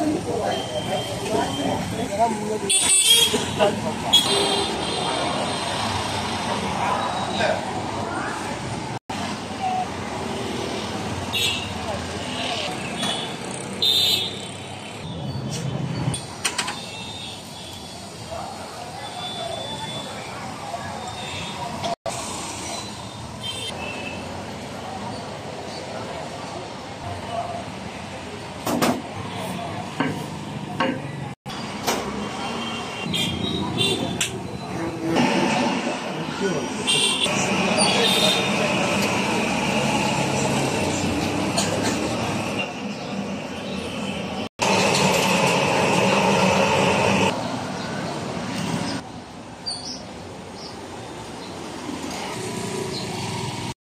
Thank you. aqui, ó.